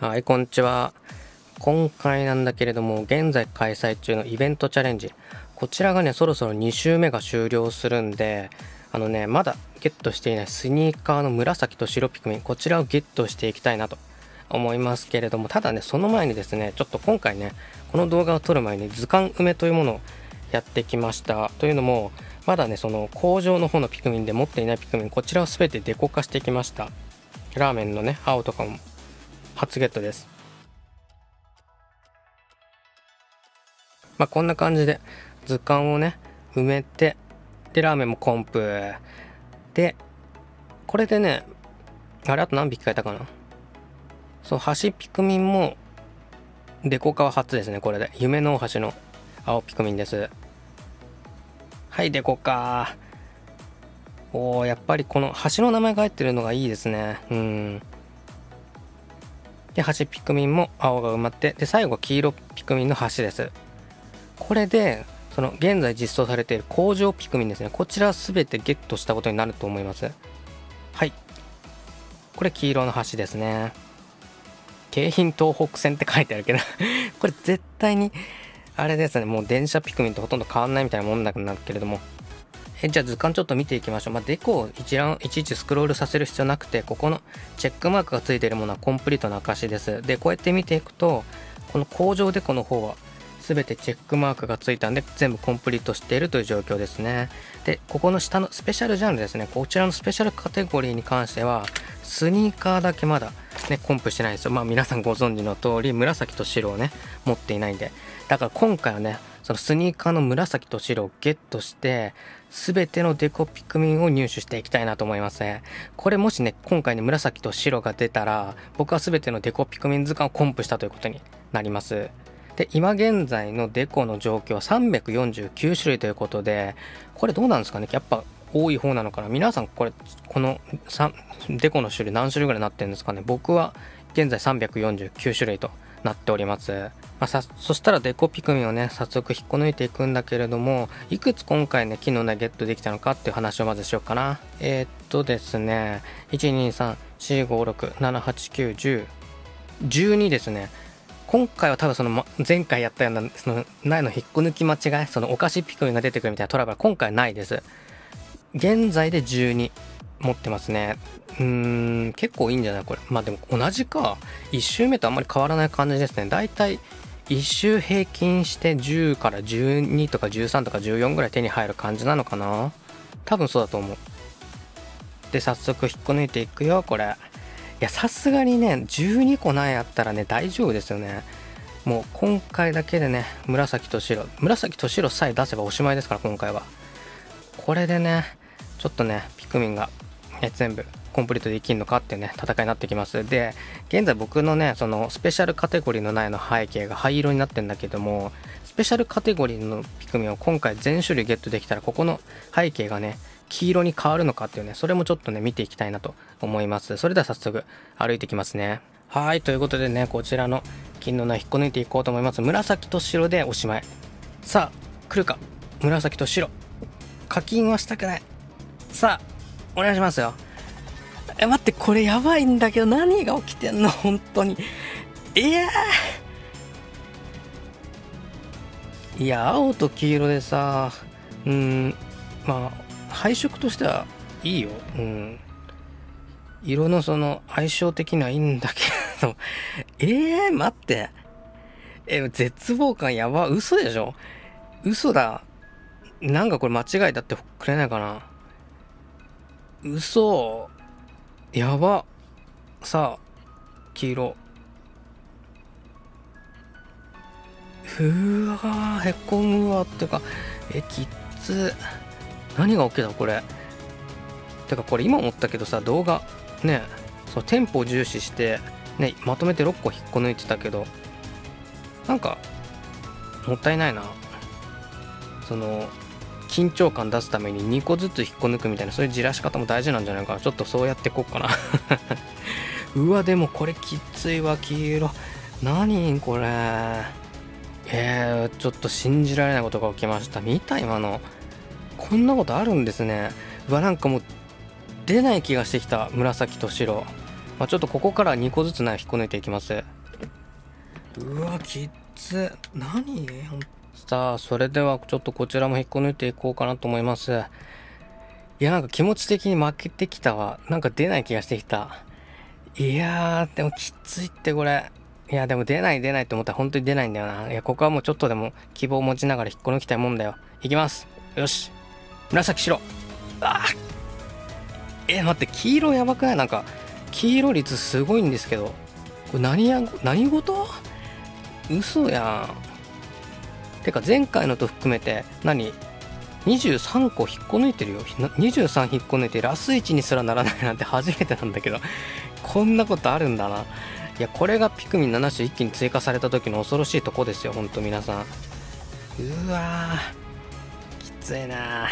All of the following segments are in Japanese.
はい、こんにちは。今回なんだけれども、現在開催中のイベントチャレンジ。こちらがね、そろそろ2週目が終了するんで、あのね、まだゲットしていないスニーカーの紫と白ピクミン、こちらをゲットしていきたいなと思いますけれども、ただね、その前にですね、ちょっと今回ね、この動画を撮る前に図鑑埋めというものをやってきました。というのも、まだね、その工場の方のピクミンで持っていないピクミン、こちらを全てデコ化してきました。ラーメンのね、青とかも初ゲットです。まあ、こんな感じで図鑑をね、埋めて、で、ラーメンもコンプ。で、これでね、あれあと何匹書いたかな？そう、橋ピクミンも、デコ化は初ですね、これで。夢の大橋の青ピクミンです。はい、デコ化。おー、やっぱりこの橋の名前が入ってるのがいいですね。うん。で、橋ピクミンも青が埋まって、で、最後黄色ピクミンの橋です。これで、その現在実装されている工場ピクミンですね。こちら全てゲットしたことになると思います。はい。これ黄色の橋ですね。京浜東北線って書いてあるけど これ絶対に、あれですね、もう電車ピクミンとほとんど変わんないみたいなもんだけれども、じゃあ図鑑ちょっと見ていきましょう。まあ、デコを一覧いちいちスクロールさせる必要なくて、ここのチェックマークがついているものはコンプリートな証です。で、こうやって見ていくと、この工場デコの方は全てチェックマークがついたんで全部コンプリートしているという状況ですね。で、ここの下のスペシャルジャンルですね。こちらのスペシャルカテゴリーに関しては、スニーカーだけまだね、コンプしてないんですよ。まあ皆さんご存知の通り、紫と白をね、持っていないんで。だから今回はね、そのスニーカーの紫と白をゲットして、すべてのデコピクミンを入手していきたいなと思いますね。これもしね、今回ね、紫と白が出たら、僕はすべてのデコピクミン図鑑をコンプしたということになります。で、今現在のデコの状況は349種類ということで、これどうなんですかね？やっぱ多い方なのかな？皆さんこれ、このデコの種類何種類ぐらいになってるんですかね？僕は現在349種類となっております。まあ、さそしたらデコピクミンをね早速引っこ抜いていくんだけれどもいくつ今回ね昨日ねゲットできたのかっていう話をまずしようかな。えー、っとですね1234567891012ですね。今回は多分その前回やったようなその苗の引っこ抜き間違いそのお菓子ピクミンが出てくるみたいなトラブルは今回ないです。現在で12持ってますね。うーん、結構いいんじゃない？これ。まあでも同じか。1周目とあんまり変わらない感じですね。だいたい1周平均して10から12とか13とか14ぐらい手に入る感じなのかな多分そうだと思う。で、早速引っこ抜いていくよ、これ。いや、さすがにね、12個ないあったらね、大丈夫ですよね。もう今回だけでね、紫と白。紫と白さえ出せばおしまいですから、今回は。これでね、ちょっとね、ピクミンがえ全部コンプリートできるのかってね、戦いになってきます。で、現在僕のね、そのスペシャルカテゴリーの苗の背景が灰色になってるんだけども、スペシャルカテゴリーのピクミンを今回全種類ゲットできたら、ここの背景がね、黄色に変わるのかっていうね、それもちょっとね、見ていきたいなと思います。それでは早速歩いていきますね。はい、ということでね、こちらの金の苗引っこ抜いていこうと思います。紫と白でおしまい。さあ、来るか。紫と白。課金はしたくない。さあ、お願いしますよ。え、待って、これやばいんだけど、何が起きてんの？本当に。いやいや、青と黄色でさ、うん、まあ、配色としてはいいよ。うん。色のその相性的にはいいんだけど、えー、待って。え、絶望感やば。嘘でしょ？嘘だ。なんかこれ間違いだってくれないかな？嘘。やば。さあ黄色。うわへこむわってか。えきつ何が起きた？これ。てかこれ今思ったけどさ動画。ね。そのテンポを重視してねまとめて6個引っこ抜いてたけど。なんかもったいないな。その緊張感出すために2個ずつ引っこ抜くみたいなそういうじらし方も大事なんじゃないかな。ちょっとそうやっていこうかな。うわでもこれきついわ黄色。何これ。えー、ちょっと信じられないことが起きました。見た今の。こんなことあるんですね。うわなんかもう出ない気がしてきた。紫と白。まあ、ちょっとここから2個ずつ苗引っこ抜いていきます。うわきっつ。何？さあそれではちょっとこちらも引っこ抜いていこうかなと思います。いやなんか気持ち的に負けてきたわ。なんか出ない気がしてきた。いやーでもきついってこれ。いやでも出ない出ないと思った。ら本当に出ないんだよな。いやここはもうちょっとでも希望を持ちながら引っこ抜きたいもんだよ。いきます。よし。紫白。あえ待って黄色やばくない？なんか黄色率すごいんですけど。これ何や何事？嘘やん。てか前回のと含めて何？23個引っこ抜いてるよ。23引っこ抜いてラス1にすらならないなんて初めてなんだけど こんなことあるんだな。いやこれがピクミン7種一気に追加された時の恐ろしいとこですよほんと皆さん。うわきついな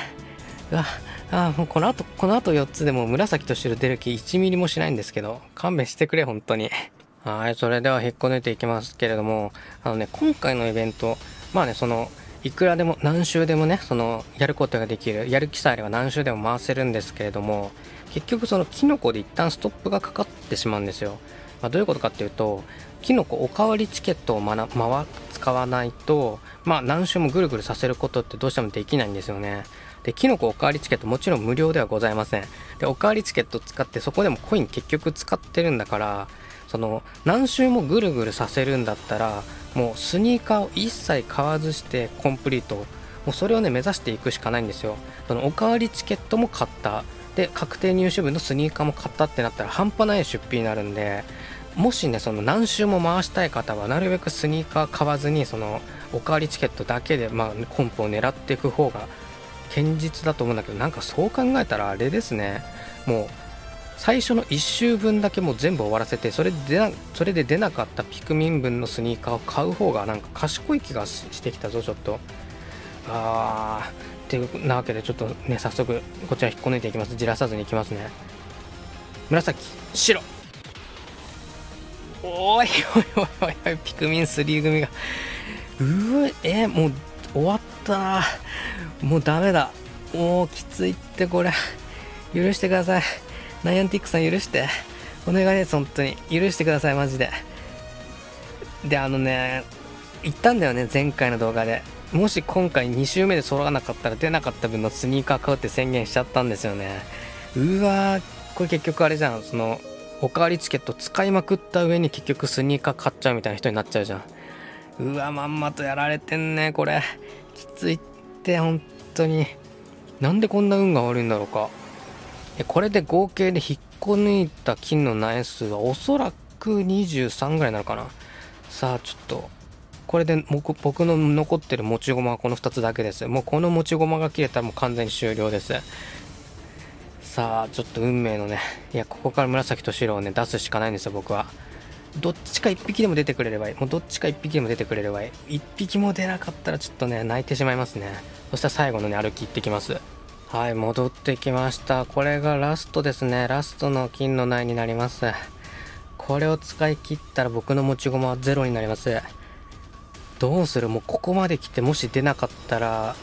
うわあもうこの後この後4つでも紫と白出る気1ミリもしないんですけど勘弁してくれ本当に。はいそれでは引っこ抜いていきますけれどもあのね今回のイベントまあねそのいくらでも何周でもねそのやることができるやる気さえあれば何周でも回せるんですけれども結局そのキノコで一旦ストップがかかってしまうんですよ、まあ、どういうことかっていうとキノコおかわりチケットを、まな、回使わないとまあ何周もぐるぐるさせることってどうしてもできないんですよね。でキノコおかわりチケットもちろん無料ではございません。でおかわりチケット使ってそこでもコイン結局使ってるんだからその何周もぐるぐるさせるんだったらもうスニーカーを一切買わずしてコンプリートもうそれをね目指していくしかないんですよ。そのおかわりチケットも買った。で確定入手分のスニーカーも買ったってなったら半端ない出費になるんでもしねその何周も回したい方はなるべくスニーカー買わずにそのおかわりチケットだけで、まあ、コンプを狙っていく方が堅実だと思うんだけどなんかそう考えたらあれですね。もう最初の1周分だけもう全部終わらせてそれでなそれで出なかったピクミン分のスニーカーを買う方がなんか賢い気がしてきたぞちょっと。あーっていうなわけでちょっとね早速こちら引っこ抜いていきます。じらさずにいきますね。紫白。おいおいおいおいおいピクミン3組が。うわえー、もう終わったな。もうダメだ。もうきついってこれ。許してください。ナイアンティックさん許して。お願いです本当に。許してくださいマジで。であのね言ったんだよね前回の動画で。もし今回2周目で揃わなかったら出なかった分のスニーカー買うって宣言しちゃったんですよね。うわーこれ結局あれじゃん。そのおかわりチケット使いまくった上に結局スニーカー買っちゃうみたいな人になっちゃうじゃん。うわまんまとやられてんねこれ。きついって本当に。なんでこんな運が悪いんだろうか。これで合計で引っこ抜いた金の苗数はおそらく23ぐらいになるかな。さあちょっとこれで僕の残ってる持ち駒はこの2つだけです。もうこの持ち駒が切れたらもう完全に終了です。さあちょっと運命のねいやここから紫と白をね出すしかないんですよ僕は。どっちか1匹でも出てくれればいい。もうどっちか1匹でも出てくれればいい。1匹も出なかったらちょっとね泣いてしまいますね。そしたら最後のね歩き行ってきます。はい戻ってきました。これがラストですね。ラストの金の苗になります。これを使い切ったら僕の持ち駒はゼロになります。どうする？もうここまで来てもし出なかったら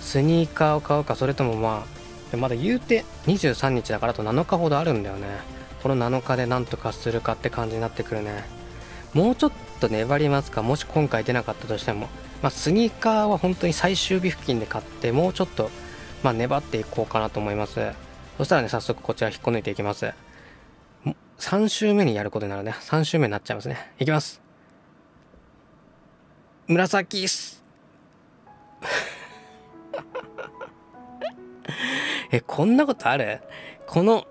スニーカーを買うかそれともまあまだ言うて23日だからあと7日ほどあるんだよね。この7日でなんとかするかって感じになってくるね。もうちょっと粘りますか？もし今回出なかったとしても。まあ、スニーカーは本当に最終日付近で買ってもうちょっとまあ粘っていこうかなと思います。そしたらね早速こちら引っこ抜いていきます。3周目にやることになるね。3周目になっちゃいますね。いきます。紫っす。えこんなことある？この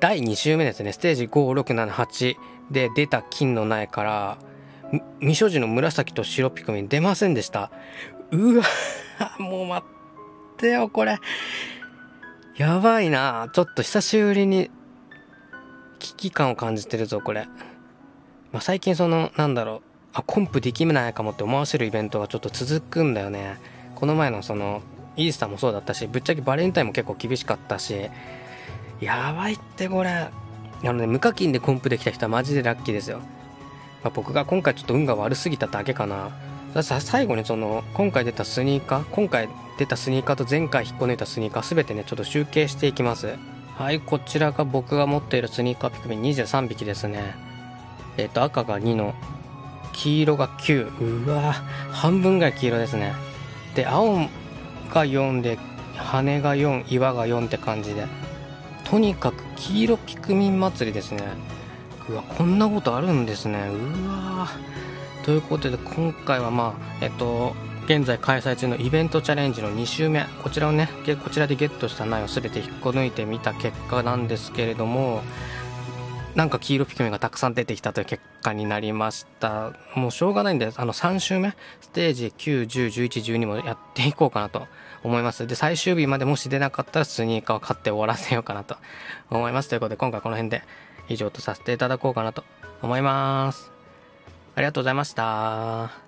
第2週目ですね。ステージ5678で出た金の苗から未所持の紫と白ピクミン出ませんでした。うわもう待って。よこれ。やばいな。ちょっと久しぶりに危機感を感じてるぞこれ、まあ、最近そのなんだろう。あコンプできないかもって思わせるイベントがちょっと続くんだよね。この前のそのイースターもそうだったしぶっちゃけバレンタインも結構厳しかったし。やばいってこれ。あのね無課金でコンプできた人はマジでラッキーですよ、まあ、僕が今回ちょっと運が悪すぎただけかな。さ最後にその今回出たスニーカー？今回出たスニーカーと前回引っこ抜いたスニーカー全てねちょっと集計していきます。はいこちらが僕が持っているスニーカーピクミン23匹ですね。えっ、と赤が2の黄色が9うわ半分ぐらい黄色ですね。で青が4で羽が4岩が4って感じで。とにかく黄色ピクミン祭りですね。うわこんなことあるんですね。うわということで今回はまあえっと現在開催中のイベントチャレンジの2週目。こちらをねこちらでゲットした苗を全て引っこ抜いてみた結果なんですけれどもなんか黄色ピクミンがたくさん出てきたという結果になりました。もうしょうがないんであの3週目？ステージ9101112もやっていこうかなと思います。で最終日までもし出なかったらスニーカーを買って終わらせようかなと思います。ということで今回この辺で以上とさせていただこうかなと思います。ありがとうございました。